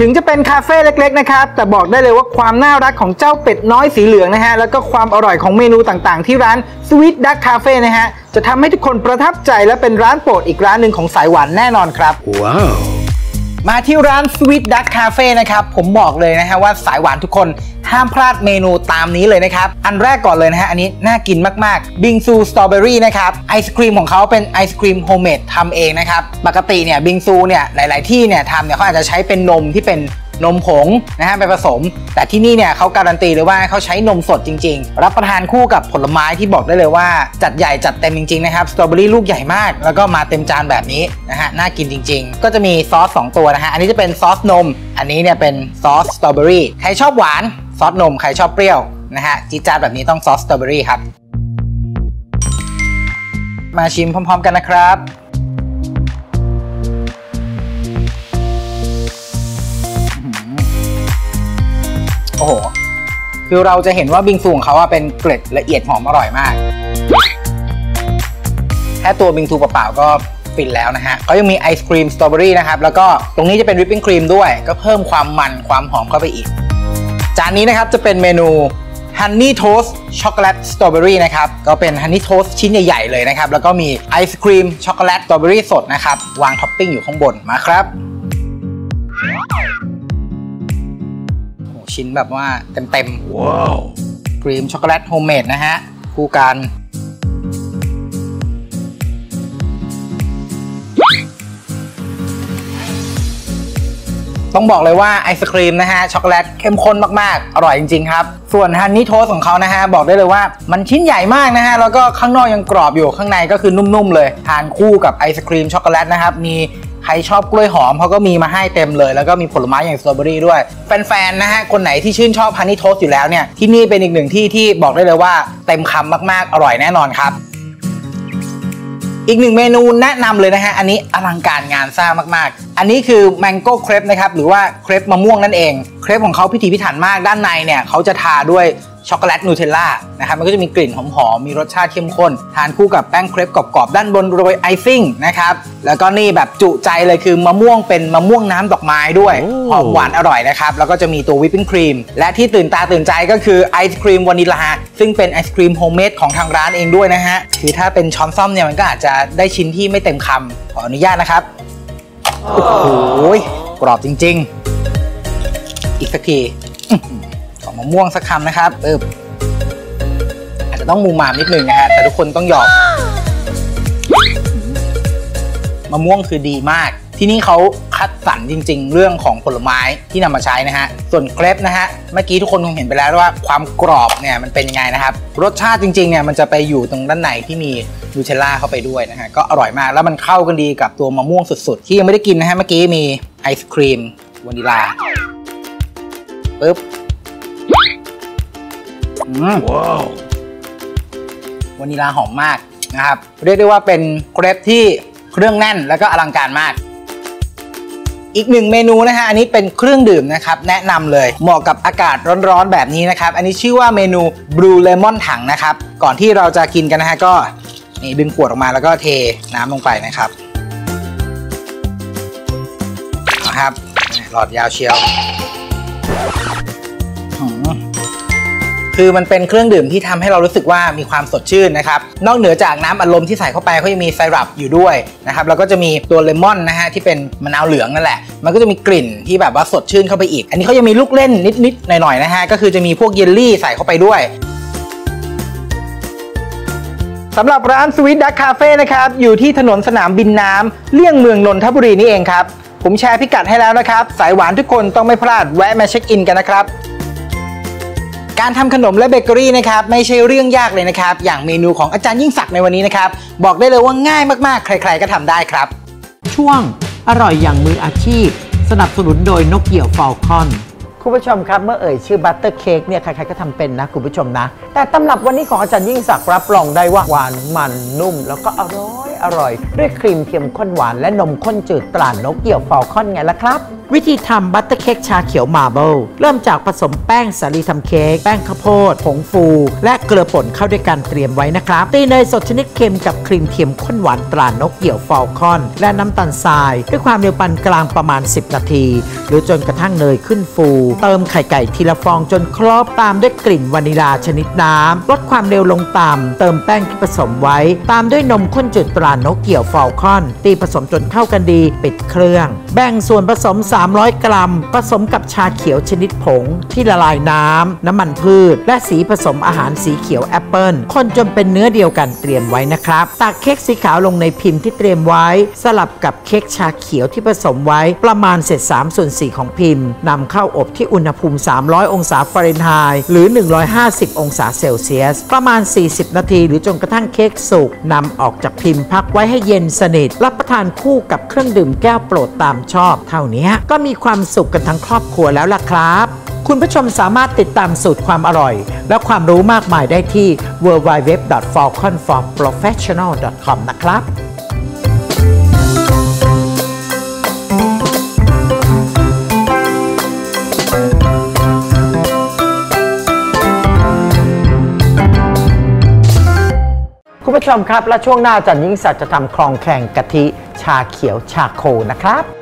ถึงจะเป็นคาเฟ่เล็กๆนะครับแต่บอกได้เลยว่าความน่ารักของเจ้าเป็ดน้อยสีเหลืองนะฮะแล้วก็ความอร่อยของเมนูต่างๆ ที่ร้าน Sweet Duck Cafe นะฮะจะทำให้ทุกคนประทับใจและเป็นร้านโปรดอีกร้านหนึ่งของสายหวานแน่นอนครับว้าว มาที่ร้าน Sweet Duck Cafe นะครับ ผมบอกเลยนะฮะว่าสายหวานทุกคนห้ามพลาดเมนูตามนี้เลยนะครับ อันแรกก่อนเลยนะฮะ อันนี้น่ากินมากๆ บิงซูสตรอเบอรี่นะครับ ไอศครีมของเขาเป็นไอศครีม homemade ทำเองนะครับ ปกติเนี่ยบิงซูเนี่ยหลาย ๆ ที่เนี่ยทำเนี่ยเขาอาจจะใช้เป็นนมที่เป็น นมผงนะฮะไปผสม แต่ที่นี่เนี่ยเขาการันตีเลยว่าเขาใช้นมสดจริง ๆ รับประทานคู่กับผลไม้ที่บอกได้เลยว่า จัดใหญ่จัดเต็มจริงๆนะครับสตรอเบอรี่ลูกใหญ่มาก แล้วก็มาเต็มจานแบบนี้นะฮะน่ากินจริง ๆ ก็จะมีซอส2ตัวนะฮะอันนี้จะเป็นซอสนม อันนี้เนี่ยเป็นซอสสตรอเบอรี่ใครชอบหวานซอสนมใครชอบเปรี้ยวนะฮะจีจานแบบนี้ต้องซอสสตรอเบอรี่ครับมาชิมพร้อม ๆ กันนะครับ โห คือเราจะเห็นว่าบิงซูของเขาเป็นเกล็ดละเอียดหอมอร่อยมาก แค่ตัวบิงซูเปล่าๆก็ฟินแล้วนะฮะเขายังมีไอศครีมสตรอเบอรี่นะครับ แล้วก็ตรงนี้จะเป็น whipping cream ด้วย ก็เพิ่มความมันความหอมเข้าไปอีก จานนี้นะครับจะเป็นเมนู honey toast ช็อกโกแลตสตรอเบอรี่นะครับ ก็เป็น honey toast ชิ้นใหญ่ ๆ เลยนะครับ แล้วก็มีไอศครีมช็อกโกแลตสตรอเบอรี่สดนะครับ วางท็อปปิ้งอยู่ข้างบนมาครับ ชิ้นแบบว่าเต็มๆว้าวครีมช็อกโกแลต homemade นะฮะ คู่กัน ต้องบอกเลยว่าไอศครีมนะฮะ ช็อกโกแลตเข้มข้นมากๆ อร่อยจริง ๆ ครับ ส่วน honey toast ของเขานะฮะ บอกได้เลยว่ามันชิ้นใหญ่มากนะฮะ แล้วก็ข้างนอกยังกรอบอยู่ข้างในก็คือนุ่ม ๆ เลย ทานคู่กับไอศครีมช็อกโกแลตนะครับ มีใครชอบกล้วยหอมเขาก็มีมาให้เต็มเลย แล้วก็มีผลไม้อย่างสตรอเบอรี่ด้วย แฟนๆนะฮะคนไหนที่ชื่นชอบ honey toast อยู่แล้วเนี่ยที่นี่เป็นอีกหนึ่งที่ที่บอกได้เลยว่าเต็มคำมากๆอร่อยแน่นอนครับอีกหนึ่งเมนูแนะนำเลยนะฮะ อันนี้อลังการงานสร้างมากๆ อันนี้คือ mango crepe นะครับ หรือว่าเครปมะม่วงนั่นเอง เครปของเขาพิถีพิถันมากด้านในเนี่ยเขาจะทาด้วย ช็อกโกแลต Nutella นะครับมันก็จะมีกลิ่นหอมๆมีรสชาติเข้มข้น ทานคู่กับแป้งเครปกรอบๆด้านบนโรย icing นะครับแล้วก็นี่แบบจุใจเลยคือมะม่วงเป็นมะม่วงน้ำดอกไม้ด้วยหอมหวานอร่อยนะครับแล้วก็จะมีตัว whipping cream และที่ตื่นตาตื่นใจก็คือไอศครีมวานิลาซึ่งเป็นไอศครีม homemade ของทางร้านเองด้วยนะฮะคือถ้าเป็นช้อนส้อมเนี่ยมันก็อาจจะได้ชิ้นที่ไม่เต็มคำขออนุญาตนะครับโอ้โหกรอบจริง ๆ อีกสักที อื้อหือขอมะม่วงสักคำนะครับปึ๊บอาจจะต้องมูมามนิดนึงนะฮะแต่ทุกคนต้องยอมมะม่วงคือดีมาก ที่นี่เขาคัดสรรจริง ๆ เรื่องของผลไม้ที่นำมาใช้นะฮะ ส่วนเครปนะฮะ เมื่อกี้ทุกคนคงเห็นไปแล้วว่าความกรอบเนี่ยมันเป็นยังไงนะครับ รสชาติจริงๆเนี่ยมันจะไปอยู่ตรงด้านในที่มีนูเทลล่าเข้าไปด้วยนะฮะ ก็อร่อยมากแล้วมันเข้ากันดีกับตัวมะม่วงสุดๆ ที่ยังไม่ได้กินนะฮะ เมื่อกี้มีไอศครีมวานิลาปึ๊บ ว้าววานิลาหอมมากนะครับ เรียกได้ว่าเป็นเครปที่เครื่องแน่นแล้วก็อลังการมาก อีกหนึ่งเมนูนะฮะอันนี้เป็นเครื่องดื่มนะครับ แนะนำเลยเหมาะกับอากาศร้อนๆแบบนี้นะครับ อันนี้ชื่อว่าเมนู Blue Lemon ถังนะครับ ก่อนที่เราจะกินกันนะฮะก็นี่ดึงขวดออกมาแล้วก็เทน้ำลงไปนะครับนะครับนี่หลอดยาวเชียว คือมันเป็นเครื่องดื่มที่ทำให้เรารู้สึกว่ามีความสดชื่นนะครับนอกเหนือจากน้ำอัดลมที่ใส่เข้าไปเขายังมีไซรัปอยู่ด้วยนะครับแล้วก็จะมีตัวเลมอนนะฮะที่เป็นมะนาวเหลืองนั่นแหละ มันก็จะมีกลิ่นที่แบบว่าสดชื่นเข้าไปอีก อันนี้เขายังมีลูกเล่นนิดๆหน่อยๆนะฮะก็คือจะมีพวกเยลลี่ใส่เข้าไปด้วยสำหรับร้าน Sweet Duck Cafe นะครับ อยู่ที่ถนนสนามบินน้ำเลี่ยงเมืองนนทบุรีนี่เองครับ ผมแชร์พิกัดให้แล้วนะครับ สายหวานทุกคนต้องไม่พลาดแวะมาเช็คอินกันนะครับ การทำขนมและเบเกอรี่นะครับไม่ใช่เรื่องยากเลยนะครับ อย่างเมนูของอาจารย์ยิ่งศักดิ์ในวันนี้นะครับ บอกได้เลยว่าง่ายมากๆ ใครๆก็ทำได้ครับ ช่วงอร่อยอย่างมืออาชีพ สนับสนุนโดยนกเหยี่ยวฟอลคอนคุณผู้ชมครับเมื่อเอ่ยชื่อบัตเตอร์เค้กเนี่ยใครๆก็ทำเป็นนะคุณผู้ชมนะ แต่ตำรับวันนี้ของอาจารย์ยิ่งศักดิ์รับรองได้ว่าหวานมันนุ่ม แล้วก็อร่อยอร่อย ด้วยครีมเทียมข้นหวานและนมข้นจืดตรานกเหยี่ยวฟอลคอนไงล่ะครับ วิธีทำบัตเตอร์เค้กชาเขียว marble เริ่มจากผสมแป้งสาลีทำเค้กแป้งข้าวโพด ผงฟู และเกลือป่นเข้าด้วยกันเตรียมไว้นะครับ ตีเนยสดชนิดเค็มกับครีมเทียมข้นหวานตรานกเหยี่ยวฟอลคอน และน้ำตาลทราย ด้วยความเร็วปานกลางประมาณ 10 นาที หรือจนกระทั่งเนยขึ้นฟู เติมไข่ไก่ทีละฟองจนครบตามด้วยกลิ่นวานิลาชนิดน้ำลดความเร็วลงต่ำเติมแป้งที่ผสมไว้ ตามด้วยนมข้นจืดตรานกเหยี่ยวฟอลคอน ตีผสมจนเข้ากันดีปิดเครื่อง แบ่งส่วนผสม300 กรัม ผสมกับชาเขียวชนิดผง ที่ละลายน้ำ น้ำมันพืช และสีผสมอาหารสีเขียวแอปเปิลคนจนเป็นเนื้อเดียวกันเตรียมไว้นะครับ ตักเค้กสีขาวลงในพิมพ์ที่เตรียมไว้ สลับกับเค้กชาเขียวที่ผสมไว้ประมาณเศษ3ส่วน4ของพิมพ์นำเข้าอบที่อุณหภูมิ 300 องศาฟาเรนไฮต์หรือ 150 องศาเซลเซียส ประมาณ 40 นาที หรือจนกระทั่งเค้กสุกนำออกจากพิมพ์พักไว้ให้เย็นสนิท รับประทานคู่กับเครื่องดื่มแก้วโปรดตามชอบ เท่านี้ก็มีความสุขกันทั้งครอบครัวแล้วล่ะครับ คุณผู้ชมสามารถติดตามสูตรความอร่อย และความรู้มากมายได้ที่ www.falconforprofessional.com นะครับคุณผู้ชมครับ และช่วงหน้าอาจันยิ่งศักดิ์จะทำคลองแข่งกะทิชาเขียวชาโคนะครับ